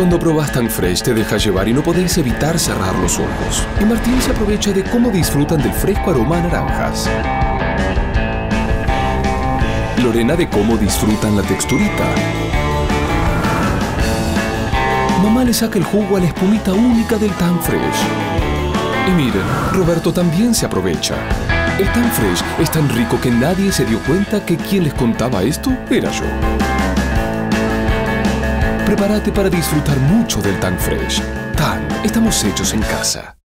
Cuando probas tan fresh te deja llevar y no podéis evitar cerrar los ojos. Y Martín se aprovecha de cómo disfrutan del fresco aroma a naranjas. Lorena de cómo disfrutan la texturita. Mamá le saca el jugo a la espumita única del tan fresh. Y miren, Roberto también se aprovecha. El tan fresh es tan rico que nadie se dio cuenta que quien les contaba esto era yo. Prepárate para disfrutar mucho del tan fresh. Tan, estamos hechos en casa.